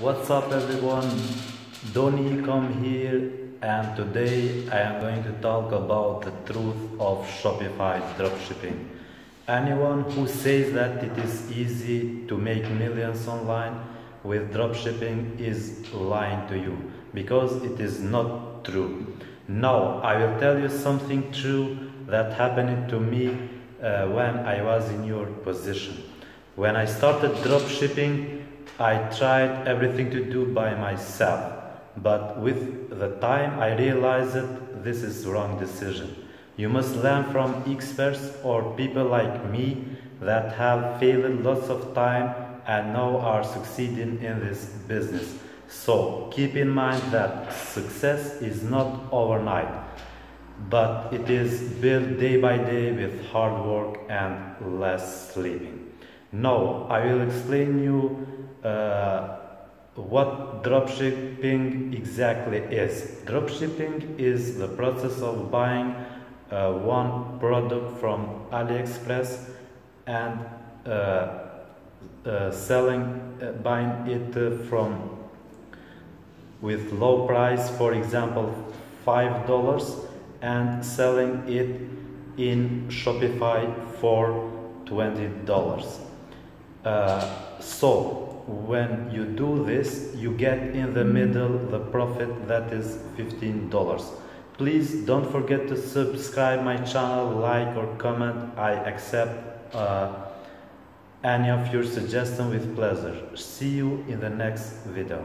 What's up everyone? Doni Ecom here and today I am going to talk about the truth of Shopify dropshipping. Anyone who says that it is easy to make millions online with dropshipping is lying to you because it is not true. Now I will tell you something true that happened to me uh, when I was in your position. When I started dropshipping I tried everything to do by myself, but with the time I realized that this is wrong decision. You must learn from experts or people like me that have failed lots of time and now are succeeding in this business. So keep in mind that success is not overnight, but it is built day by day with hard work and less sleeping. Now I will explain you uh, what dropshipping exactly is. Dropshipping is the process of buying uh, one product from AliExpress and uh, uh selling, uh, buying it from with low price, for example, five dollars, and selling it in Shopify for twenty dollars. Uh, so when you do this you get in the middle the profit that is $15 please don't forget to subscribe my channel like or comment. I accept uh, any of your suggestions with pleasure. See you in the next video